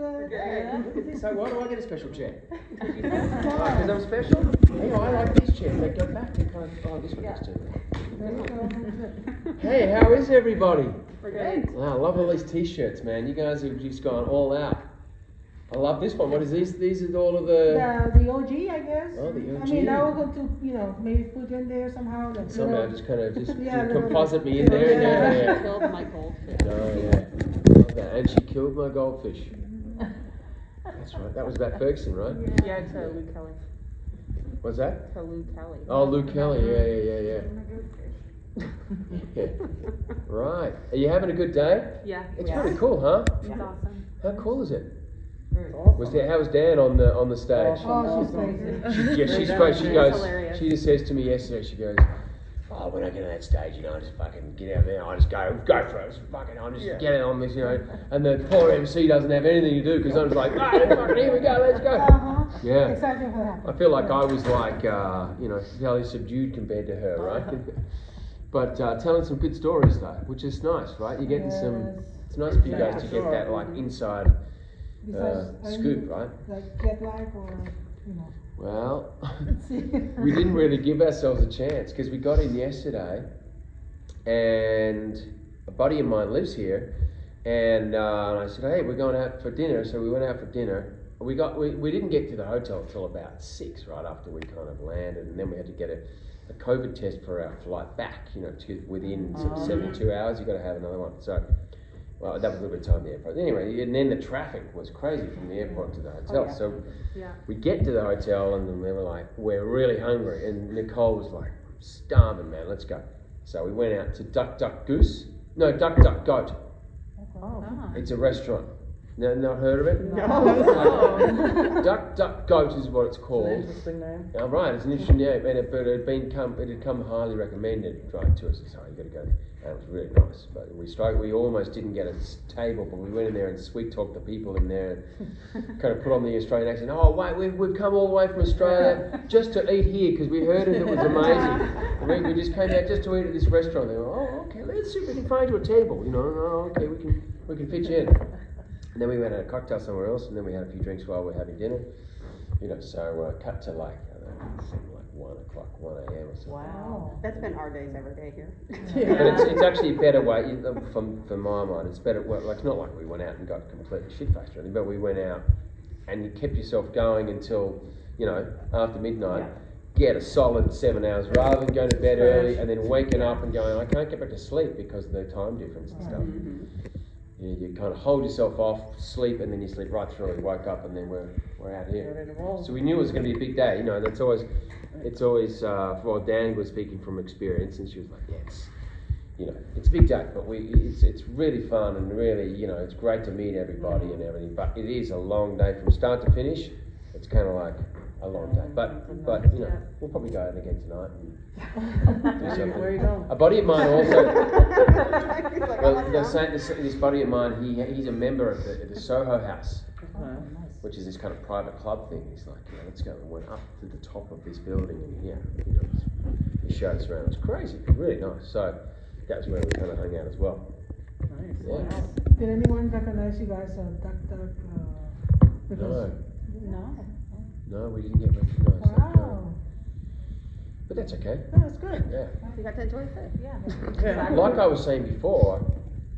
good. Yeah. Look at this. So why do I get a special chair? Because I'm special. Hey, I like these chairs. They go back. They kind of, oh, this one goes too. There you go. Hey, how is everybody? We're good. Wow, I love all these t-shirts, man. You guys have just gone all out. I love this one. What is this? These are all of the. The, the OG, I guess. Oh, the OG. I mean, OG. I was going to, you know, maybe put in there somehow. Like Somehow little- just kind of just Yeah, little- composite me in there. Yeah, Yeah. yeah. Killed my goldfish. Oh yeah. And she killed my goldfish. That's right. That was about Ferguson, right? Yeah, it's uh, Luke Kelly. What's that? To Luke Kelly. Oh, Lou Kelly. Yeah, yeah, yeah, yeah. yeah. Right. Are you having a good day? Yeah. It's yeah. pretty cool, huh? It's awesome. How cool is it? Very Was there, how was Dan on the on the stage? Oh, she's crazy. She, yeah, she's Very great. She goes. Hilarious. She just says to me yesterday. She goes, "Oh, when I get on that stage, you know, I just fucking get out there. I just go, go for it. Just fucking, I'm just get it on this, you know." And the poor MC doesn't have anything to do because I'm just like, "Ah, fucking here we go, let's go." Uh-huh. Yeah. Exactly what happened. I feel like I was like, uh, you know, fairly subdued compared to her, right? but uh, telling some good stories though, which is nice, right? You're getting some. It's nice for you guys to get that like inside uh, scoop, right? Like jet lag or, you know. Well. we didn't really give ourselves a chance because we got in yesterday, and a buddy of mine lives here, and, uh, I said, "Hey, we're going out for dinner." So we went out for dinner. We got we, we didn't get to the hotel till about six, right after we kind of landed, and then we had to get a, a COVID test for our flight back. You know, to within sort of seventy-two hours, you got to have another one. So. Well, that was a little bit of time at the airport. Anyway, and then the traffic was crazy from the airport to the oh, hotel. yeah. So Yeah. we get to the hotel and then we were like, we're really hungry. And Nicole was like, starving, man, let's go. So we went out to Duck Duck Goose. No, Duck Duck Goat. Oh. It's a restaurant. No, not heard of it? No. Duck Duck Goat is what it's called. Interesting name. Right, it's an interesting name, and it, but it had been come, it had come highly recommended right to us. So you got to go. And it was really nice. But we strike, we almost didn't get a table, but we went in there and sweet talked the people in there, and kind of put on the Australian accent. Oh wait, we've, we've come all the way from Australia just to eat here because we heard it, it was amazing. We, we just came out just to eat at this restaurant. They were, oh okay, let's see if we can find you a table. You know, oh, okay, we can we can fit you in. And then we went and had a cocktail somewhere else, and then we had a few drinks while we were having dinner. You know, so uh, cut to like, I don't know, something like one o'clock, one a.m. or something. Wow. That's been our days every day here. yeah. But it's, it's actually a better way, you from, from my mind, it's better, well, like, it's not like we went out and got completely shit faced or anything, but we went out and you kept yourself going until, you know, after midnight. Get a solid seven hours rather than going to bed early and then waking up and going, I can't get back to sleep because of the time difference and stuff. You, you kind of hold yourself off, sleep, and then you sleep right through. You woke up and then we're, we're out here. Ready to roll. So we knew it was going to be a big day. You know, that's always, it's always. Uh, well, Dan was speaking from experience, and she was like, "Yeah, it's, you know, it's a big day, but we, it's, it's really fun and really, you know, it's great to meet everybody and everything. But it is a long day from start to finish. It's kind of like a long day. But, but you know, we'll probably go out again tonight and Where you- you going? A buddy of mine also. Like, Well, the same, this, this buddy of mine, he, he's a member of the, the Soho House, Nice. which is this kind of private club thing. He's like, yeah, let's go. And went up to the top of this building, and yeah, you know, he showed us around. It was crazy, really nice. So that was where we kind of hung out as well. Nice. Yeah. Did anyone recognize you guys, uh, Duck Duck? Uh, No, No. no, we didn't get recognised. Wow. But that's okay. No, that's good. Yeah. You got to enjoy it. Yeah. Yeah. Like I was saying before,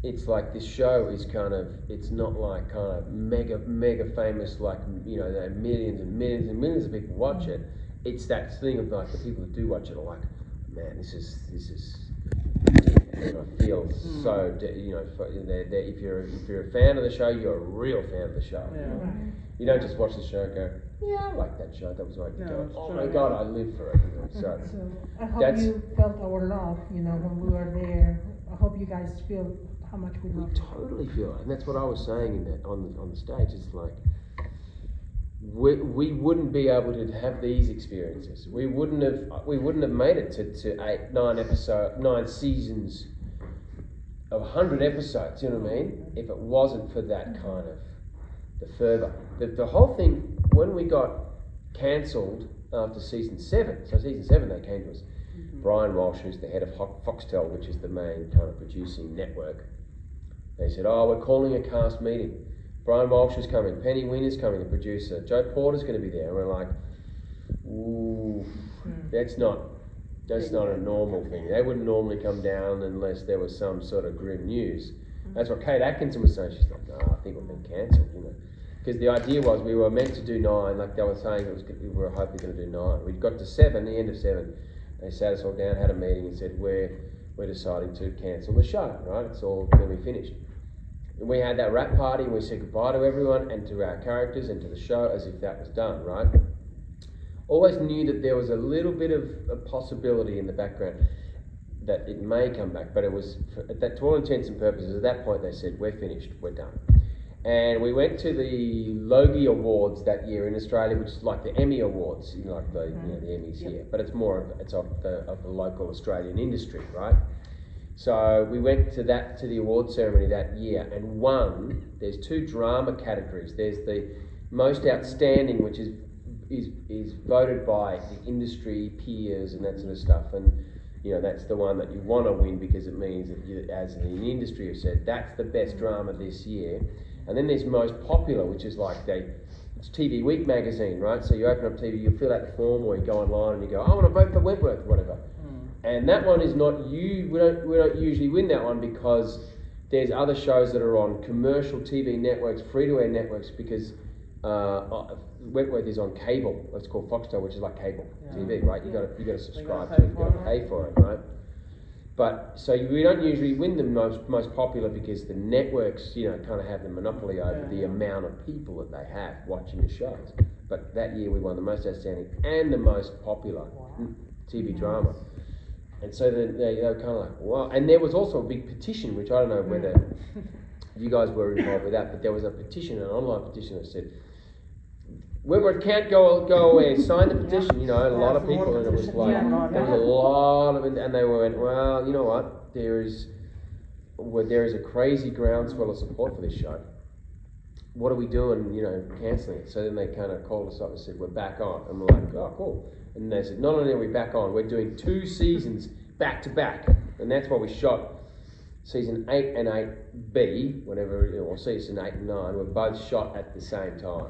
it's like this show is kind of it's not like kind of mega mega famous like you know there are millions and millions and millions of people watch mm. it. It's that thing of like the people who do watch it are like, man, this is this is. You feel feels so. Hmm. de- You know, for- they're, they're, if you're if you're a fan of the show, you're a real fan of the show. Yeah. Right. You don't just watch the show and go, yeah, I like that show. That was like, No, it's oh true. my god, I live for it. You know, so So I hope That's- you felt our love, you know, when we were there. I hope you guys feel how much we We love you. totally feel it, and that's what I was saying in that on the on the stage. It's like we, we wouldn't be able to have these experiences. We wouldn't have we wouldn't have made it to, to eight nine episode nine seasons of hundred episodes. You know what I mean? If it wasn't for that kind of the fervour, the the whole thing when we got cancelled after season seven. So season seven they came to us. Mm-hmm. Brian Walsh, who's the head of Foxtel, which is the main kind of producing network, they said, "Oh, we're calling a cast meeting. Brian Walsh is coming, Penny Win is coming, the producer, Jo Porter's going to be there. And we're like, ooh, hmm. that's not that's not a normal thing. They wouldn't normally come down unless there was some sort of grim news. Hmm. That's what Kate Atkinson was saying. She's like, no, I think we've been cancelled, you know. Because the idea was we were meant to do nine, like they were saying, it was, we were hopefully going to do nine. We got to seven, the end of seven. They sat us all down, had a meeting, and said, we're, we're deciding to cancel the show, right? It's all going to be finished. And we had that wrap party, and we said goodbye to everyone and to our characters and to the show as if that was done, right? Always knew that there was a little bit of a possibility in the background that it may come back, but it was, at that, to all intents and purposes, at that point they said, we're finished, we're done. And we went to the Logie Awards that year in Australia, which is like the Emmy Awards, you know, like the, you know, the Emmys mm-hmm. here, but it's more of, it's of the, of the local Australian industry, right? So we went to that to the award ceremony that year and won. There's two drama categories. There's the most outstanding, which is is is voted by the industry peers and that sort of stuff, and you know that's the one that you want to win because it means that you, as the industry have said, that's the best drama this year. And then there's most popular, which is like they it's TV Week magazine, right? So you open up TV, you fill out the form, or you go online and you go, I want to vote for Wentworth, or whatever. And that one is not you. We don't we don't usually win that one because there's other shows that are on commercial TV networks, free to air networks, because uh, Wentworth is on cable. It's called Foxtel, which is like cable Yeah. TV, right? You got to you got to subscribe to it. You got to pay for it, right? But so we don't usually win the most most popular because the networks, you know, kind of have the monopoly over the amount of people that they have watching the shows. But that year we won the most outstanding and the most popular TV drama. And so they, they, they were kind of like, wow. And there was also a big petition, which I don't know whether you guys were involved with that, but there was a petition, an online petition that said, Wentworth can't go go away. Sign the petition. You know, a lot of people, and it was like there was a lot of, it, and they went, well, you know what? There is, well, there is a crazy groundswell of support for this show. What are we doing? You know, cancelling it. So then they kind of called us up and said, we're back on, and we're like, oh, cool. And they said, not only are we back on, we're doing two seasons back to back, and that's why we shot season eight and eight B, whatever, or season eight and nine, were both shot at the same time.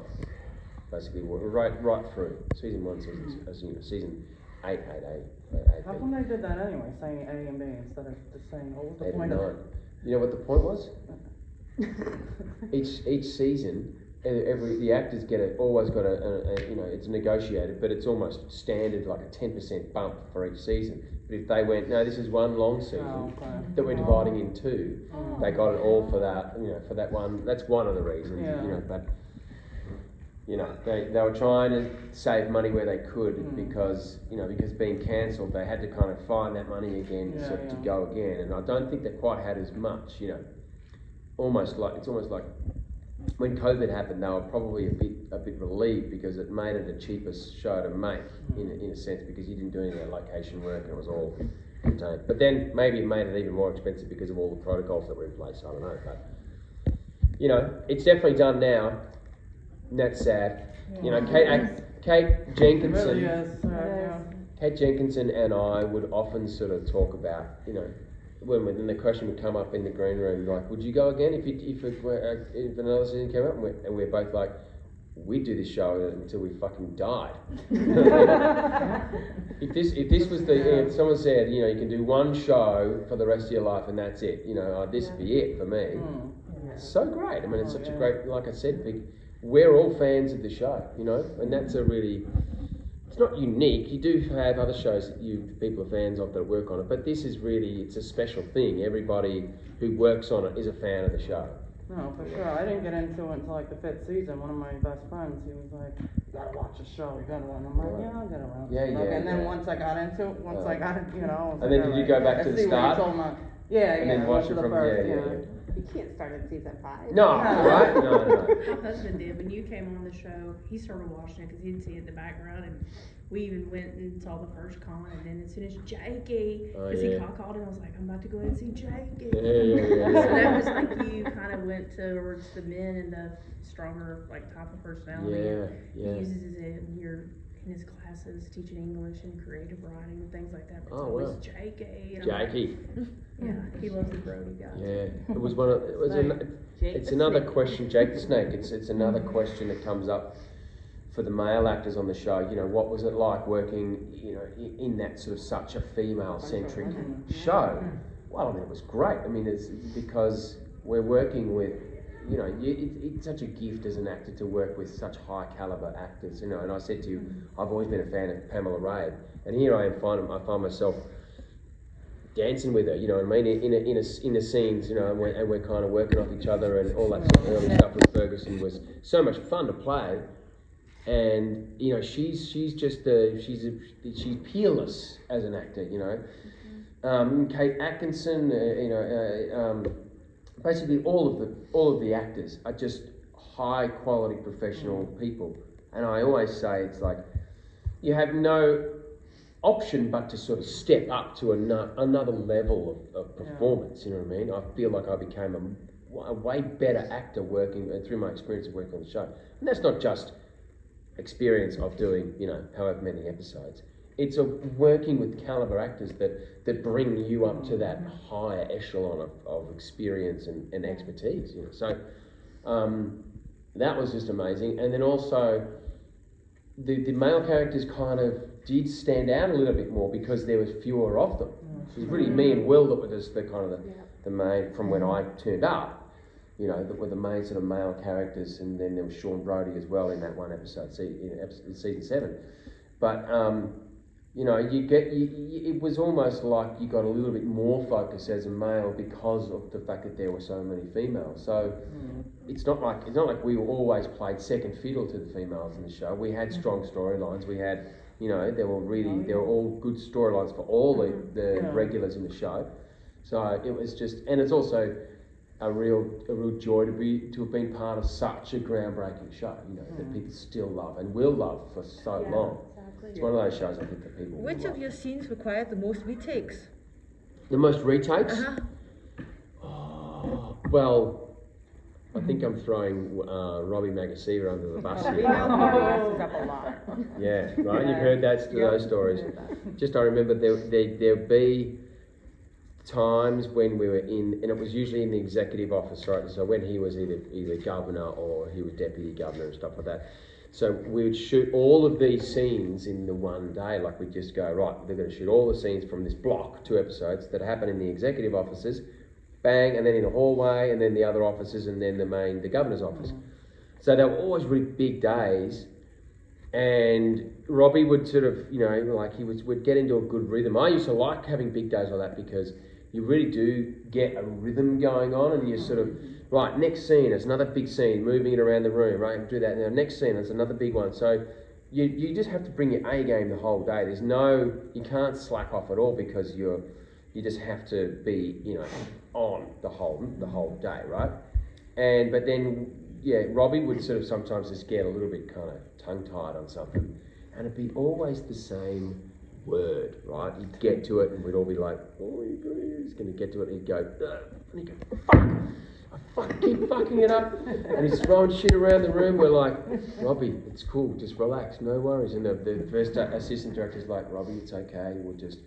Basically, we're right right through season one, season uh, season, season eight, eight, eight, eight, eight, How come they did that anyway, saying A and B instead of just saying, what was the point of it? You know what the point was? each each season, every the actors get it always got a, a, a you know it's negotiated, but it's almost standard like a ten percent bump for each season. But if they went, no, this is one long season Oh, okay. that we're dividing in two, Oh. they got it all for that. You know, for that one. That's one of the reasons. Yeah. You know, but you know they, they were trying to save money where they could Mm. because you know because being cancelled they had to kind of find that money again Yeah, so, to go again and I don't think they quite had as much you know almost like it's almost like when COVID happened they were probably a bit a bit relieved because it made it a cheaper show to make in, a- in a sense because you didn't do any of that location work and it was all contained but then maybe it made it even more expensive because of all the protocols that were in place I don't know but you know it's definitely done now and that's sad. You know, Kate, uh, Kate Jenkinson, really is, yeah. Kate Jenkinson and I would often sort of talk about, you know, when, when the question would come up in the green room, like, would you go again if it, if it uh, if another season came up? And we're, and we're both like, we'd do this show until we fucking died. if this if this was the if someone said, you know, you can do one show for the rest of your life and that's it, you know, oh, this would be it for me. Mm. It's so great. I mean, it's Oh, such a great, like I said, big. We're all fans of the show, you know, and that's a really. It's not unique. You do have other shows that you people are fans of that work on it, but this is really it's a special thing. Everybody who works on it is a fan of the show. No, for sure. I didn't get into it until like the fifth season. One of my best friends, he was like, "You gotta watch the show. You gotta watch." it." I'm like, "Yeah, I'll get around." Yeah, it." Like, yeah, And then yeah. once I got into it, once Uh, I got, you know, And like, then did you go back to the start? my- Yeah, And then watch it from- first, yeah, yeah, yeah. You can't start at season five. No, right? No, no, no. My husband did. When you came on the show, he started watching it because he didn't see it in the background, and we even went and saw the first con. And then as soon as Jakey, Oh, because yeah. he called, called him, I was like, I'm about to go and see Jakey. Yeah, yeah, yeah, So that was like you kind of went towards the men and the stronger like type of personality. Yeah, yeah. He uses it in your in his classes, teaching English and creative writing and things like that. But Oh, it's always wow. JK. And I'm like, Jakey. Yeah, he loves the Brody guy. Yeah, it was one of. It was an, it's another Snake. question, Jake the Snake. It's it's another question that comes up for the male actors on the show. You know, what was it like working? You know, in, in that sort of such a female-centric show. Well, I mean, it was great. I mean, it's because we're working with. You know, you, it, it's such a gift as an actor to work with such high caliber actors. You know, and I said to you, I've always been a fan of Pamela Rabe, and here I am. Find I find myself dancing with her, you know what I mean? In a, in a, in a scenes, you know, and we're, and we're kind of working off each other and all that sort of early stuff with Ferguson was so much fun to play. And you know, she's she's just a, she's a, she's peerless as an actor, you know. Um, Kate Atkinson, uh, you know, uh, um, basically all of the all of the actors are just high quality professional people. And I always say it's like you have no option but to sort of step up to ano- another level of, of performance. You know what I mean? I feel like I became a, a way better actor working uh, through my experience of working on the show, and that's not just experience of doing you know however many episodes. It's a working with caliber actors that that bring you up to that higher echelon of, of experience and, and expertise. You know, so um, that was just amazing, and then also the, the male characters kind of did stand out a little bit more because there was fewer of them. It was really me and Will that were just the kind of the, the main from when I turned up. You know, that were the main sort of male characters, and then there was Sean Brody as well in that one episode, in season seven. But um, you know, you get you, you, it was almost like you got a little bit more focus as a male because of the fact that there were so many females. So mm. it's not like it's not like we always played second fiddle to the females in the show. We had strong mm. storylines. We had, you know, there were really oh, there were all good storylines for all the, mm-hmm. the Yeah. regulars in the show. So it was just, and it's also a real a real joy to be to have been part of such a groundbreaking show. You know that mm. people still love and will love for so long. It's one of those shows I think that people. Which of your scenes required the most retakes? The most retakes? Uh-huh. Oh, well, I think I'm throwing uh, Robbie Magasiva under the bus here. messes up a lot. Yeah, right. You've heard that, those stories. Just I remember there there there'd be times when we were in, and it was usually in the executive office, right? So when he was either either governor or he was deputy governor and stuff like that. So we would shoot all of these scenes in the one day. Like we'd just go right. They're going to shoot all the scenes from this block, two episodes that happen in the executive offices, bang, and then in the hallway, and then the other offices, and then the main the governor's office. So they were always really big days and Robbie would sort of, you know, like he was, would get into a good rhythm. I used to like having big days like that because you really do get a rhythm going on, and you sort of, right, next scene, it's another big scene, moving it around the room, right, do that. Now, next scene, it's another big one. So you, you just have to bring your A game the whole day. There's no, you can't slack off at all because you're, you just have to be, you know, on the whole, the whole day, right? And but then yeah, Robbie would sort of sometimes just get a little bit kind of tongue tied on something, and it'd be always the same word, right? He'd get to it, and we'd all be like, "Oh, he's going to get to it," and he'd go, "Ugh," and he'd go, "Fuck." I fuck, keep fucking it up, and he's throwing shit around the room. We're like, Robbie, it's cool, just relax, no worries. And the, the first assistant director's like, Robbie, it's okay, we'll just,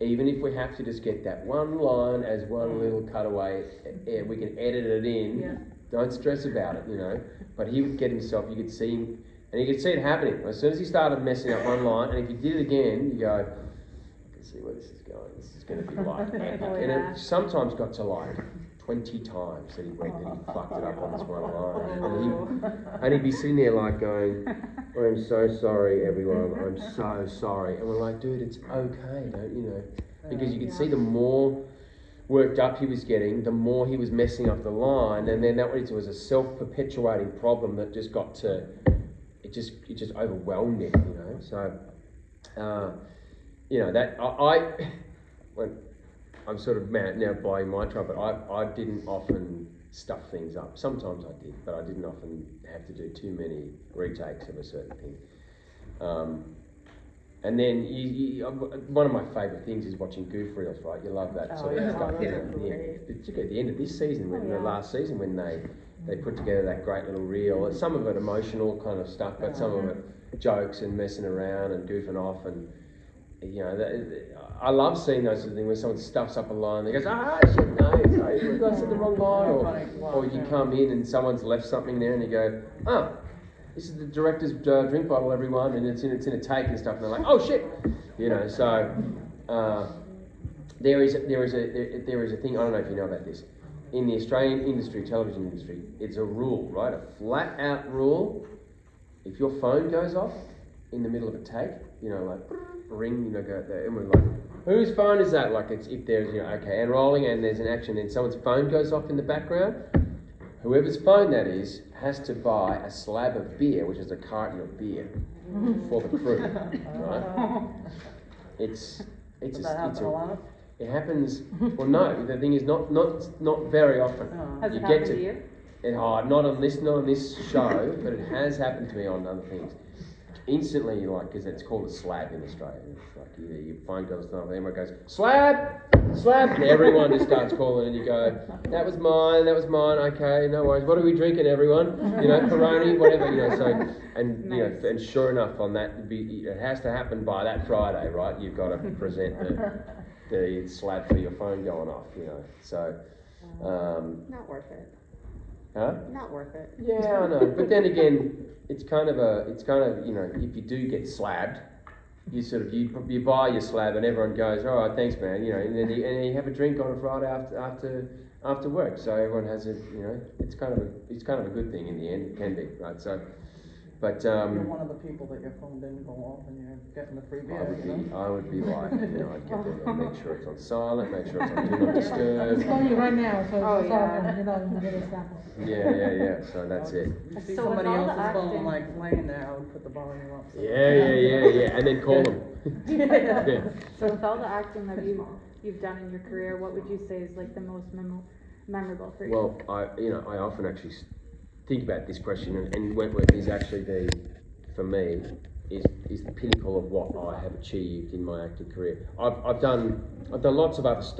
even if we have to just get that one line as one little cutaway, eh, we can edit it in. Don't stress about it, you know. But he would get himself, you could see him, and you could see it happening. As soon as he started messing up one line, and if he did it again, you go, I can see where this is going. This is going to be like. And it sometimes got to like 20 times that he went that he fucked it up on this one line. And, he, and he'd be sitting there like going, I'm so sorry, everyone. I'm so sorry. And we're like, dude, it's okay, don't you know? Because you could see the more worked up he was getting, the more he was messing up the line, and then that was, was a self-perpetuating problem that just got to just it just overwhelmed him, you know. So, uh, you know that I, I when I'm sort of mad now blowing my trumpet. I I didn't often stuff things up. Sometimes I did, but I didn't often have to do too many retakes of a certain thing. Um, and then you, you, one of my favourite things is watching goof reels, right? You love that Oh, sort of yeah. stuff. Oh, you those know? are Yeah. Particularly at the end of this season, when Oh, the last season, when they they put together that great little reel. Some of it emotional kind of stuff, but some of it jokes and messing around and goofing off and you know, that, I love seeing those sort of things when someone stuffs up a line. They goes, ah, shit, no, sorry, guys said the wrong line. Or, or you come in and someone's left something there and you go, oh, this is the director's uh, drink bottle, everyone, and it's in it's in a take and stuff. And they're like, oh shit, you know. So uh, there is there is a there, there is a thing. I don't know if you know about this. In the Australian industry, television industry, it's a rule, right? A flat out rule. If your phone goes off in the middle of a take, you know, like ring, you know, go there, and we're like, whose phone is that? Like, it's if there's, you know, okay, and rolling, and there's an action, and someone's phone goes off in the background. Whoever's phone that is has to buy a slab of beer, which is a carton of beer, for the crew. Right? It's it's Does a, that it's happen a a, lot? It happens. Well, no, the thing is not not not very often. Oh. Has You it get happened to- to you? It hard, not on this, not on this show, but it has happened to me on other things. Instantly, you're like, because it's called a slab in Australia. It's like either your phone goes off, and everyone goes slab, slab, and everyone just starts calling, and you go, that was mine, that was mine. Okay, no worries. What are we drinking, everyone? You know, Peroni, whatever. You know, so and you know, and sure enough, on that, it has to happen by that Friday, right? You've got to present the the slab for your phone going off. You know, so. Um, Not worth it. Huh? Not worth it. Yeah, I know. But then again, it's kind of a, it's kind of, you know, if you do get slabbed, you sort of, you, you buy your slab and everyone goes, all right, thanks, man, you know, and then you, and you have a drink on a Friday after, after, after work. So everyone has a, you know, it's kind of a, it's kind of a good thing in the end. It can be, right? So, but, You're um, one of the people that your phone didn't go off and you're getting the free I beer, would you be, know? I would be like, you know, I'd get there and make sure it's on silent, make sure it's on do not It's disturb. calling you right now, so Oh, it's yeah. off, you know, in the middle of Snapple. Yeah, yeah, yeah. So that's it. You see So somebody else's phone acting- like laying there, I would put the volume up. so- Yeah, yeah, yeah, yeah. And then call them. yeah. So with all the acting that you, you've done in your career, what would you say is like the most memo- memorable for you? Well, I you know I often actually s- think about this question, and, and Wentworth is actually the for me is is the pinnacle of what I have achieved in my acting career. I've, I've done I've done lots of other stuff.